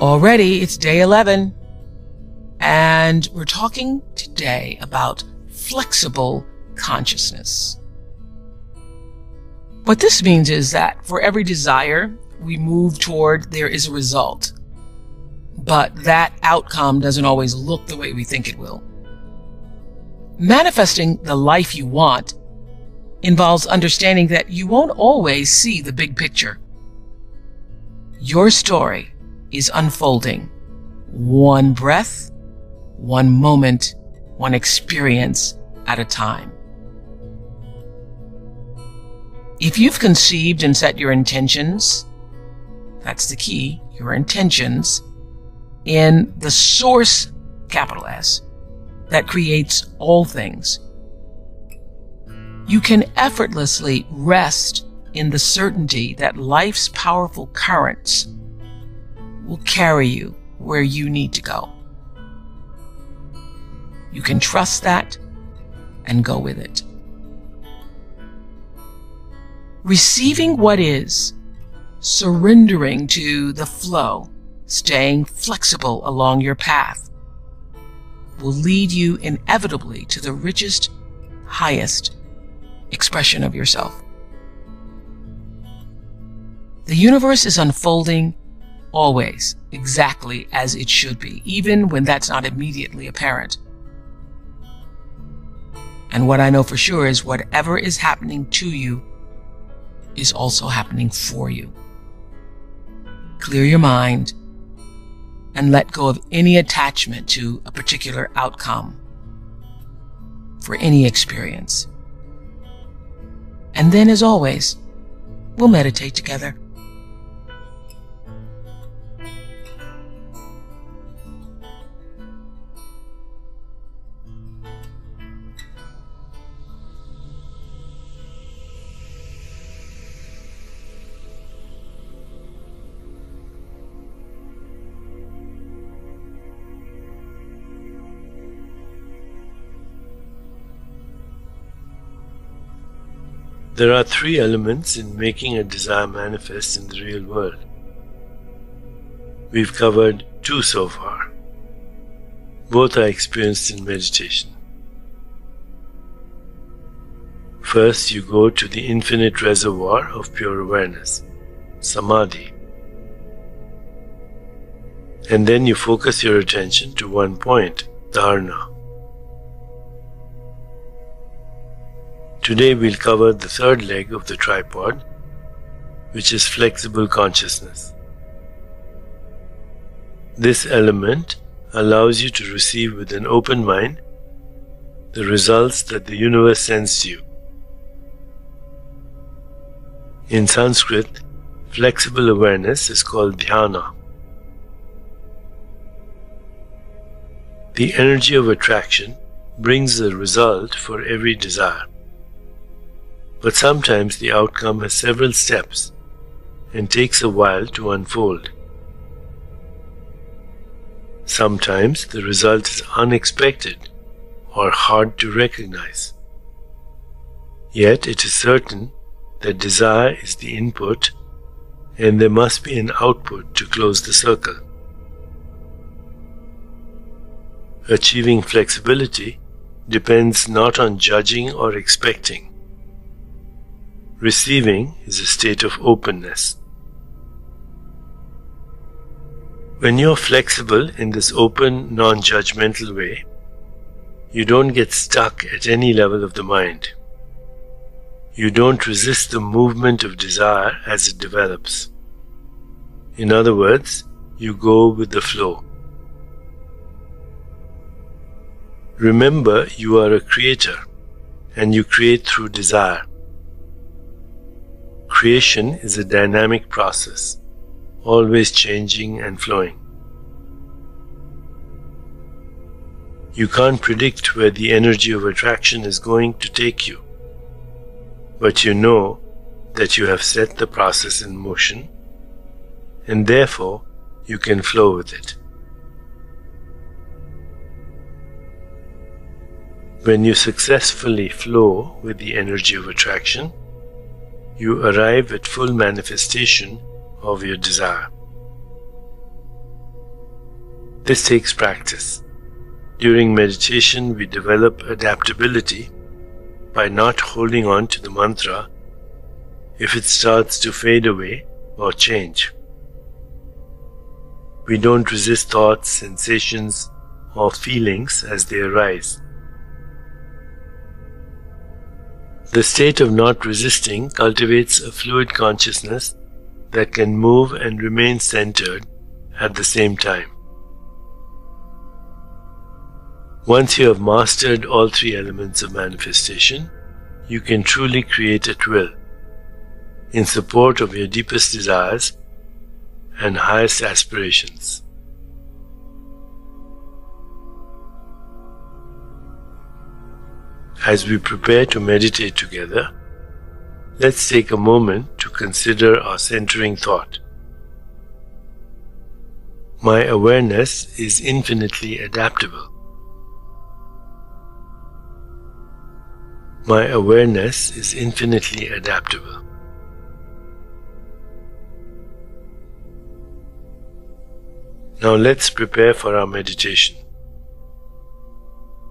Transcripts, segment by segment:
Already, it's day 11, and we're talking today about flexible consciousness. What this means is that for every desire we move toward, there is a result. But that outcome doesn't always look the way we think it will. Manifesting the life you want involves understanding that you won't always see the big picture. Your story is unfolding one breath, one moment, one experience at a time. If you've conceived and set your intentions, that's the key, your intentions, in the source, capital S, that creates all things, you can effortlessly rest in the certainty that life's powerful currents will carry you where you need to go. You can trust that and go with it. Receiving what is, surrendering to the flow, staying flexible along your path, will lead you inevitably to the richest, highest expression of yourself. The universe is unfolding always exactly as it should be, even when that's not immediately apparent. And what I know for sure is whatever is happening to you is also happening for you. Clear your mind and let go of any attachment to a particular outcome for any experience. And then, as always, we'll meditate together. There are three elements in making a desire manifest in the real world. We've covered two so far. Both are experienced in meditation. First, you go to the infinite reservoir of pure awareness, Samadhi. And then you focus your attention to one point, Dharana. Today we'll cover the third leg of the tripod, which is flexible consciousness. This element allows you to receive with an open mind the results that the universe sends to you. In Sanskrit, flexible awareness is called dhyana. The energy of attraction brings the result for every desire. But sometimes the outcome has several steps and takes a while to unfold. Sometimes the result is unexpected or hard to recognize. Yet it is certain that desire is the input and there must be an output to close the circle. Achieving flexibility depends not on judging or expecting, Receiving is a state of openness. When you're flexible in this open, non judgmental way, you don't get stuck at any level of the mind. You don't resist the movement of desire as it develops. In other words, you go with the flow. Remember, you are a creator and you create through desire. Creation is a dynamic process, always changing and flowing. You can't predict where the energy of attraction is going to take you, but you know that you have set the process in motion, and therefore you can flow with it. When you successfully flow with the energy of attraction, you arrive at full manifestation of your desire. This takes practice. During meditation, we develop adaptability by not holding on to the mantra if it starts to fade away or change. We don't resist thoughts, sensations, or feelings as they arise. The state of not resisting cultivates a fluid consciousness that can move and remain centered at the same time. Once you have mastered all three elements of manifestation, you can truly create at will in support of your deepest desires and highest aspirations. As we prepare to meditate together, let's take a moment to consider our centering thought. My awareness is infinitely adaptable. My awareness is infinitely adaptable. Now let's prepare for our meditation.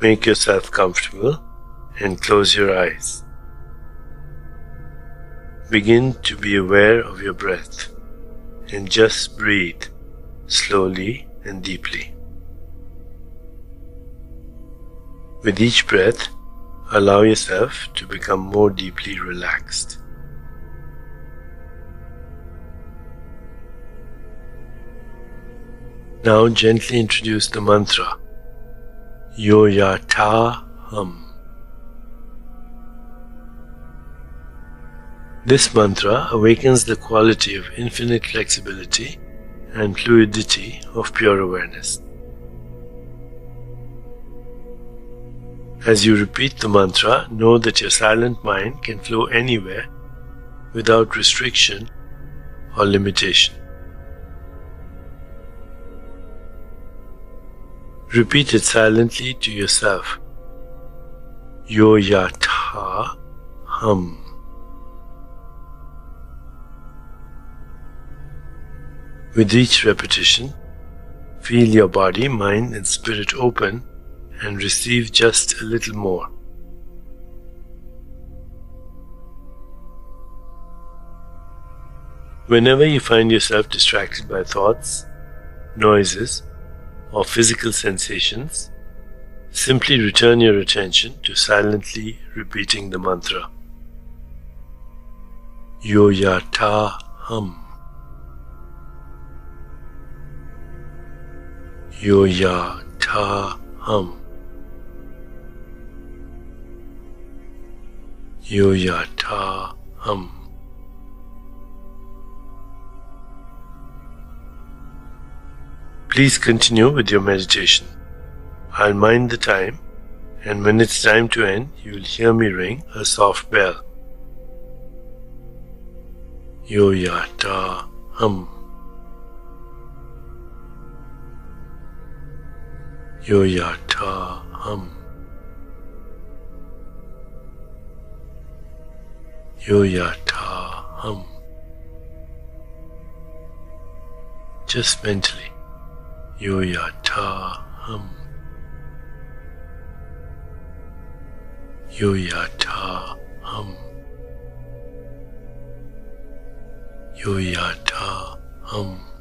Make yourself comfortable and close your eyes. Begin to be aware of your breath and just breathe slowly and deeply. With each breath, allow yourself to become more deeply relaxed. Now gently introduce the mantra Yo Ya Ta Hum. This mantra awakens the quality of infinite flexibility and fluidity of pure awareness. As you repeat the mantra, know that your silent mind can flow anywhere without restriction or limitation. Repeat it silently to yourself. Yo yatha hum. With each repetition, feel your body, mind, and spirit open and receive just a little more. Whenever you find yourself distracted by thoughts, noises, or physical sensations, simply return your attention to silently repeating the mantra. Yo yata hum. Yo yata hum. Yo yata hum. Please continue with your meditation. I'll mind the time, and when it's time to end, you will hear me ring a soft bell. Yo ya ta hum. Yo ya ta hum. Yo ya ta hum. Just mentally. Yo yata hum. Yo yata hum. Yo yata hum.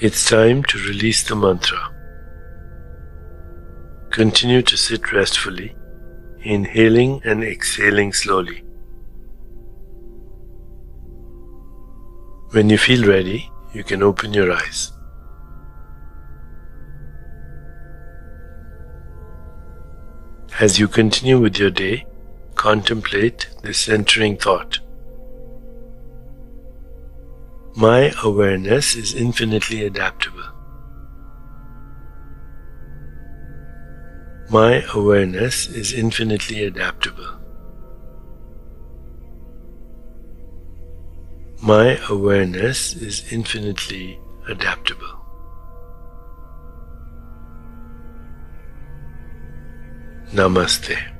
It's time to release the mantra. Continue to sit restfully, inhaling and exhaling slowly. When you feel ready, you can open your eyes. As you continue with your day, contemplate the centering thought. My awareness is infinitely adaptable. My awareness is infinitely adaptable. My awareness is infinitely adaptable. Namaste.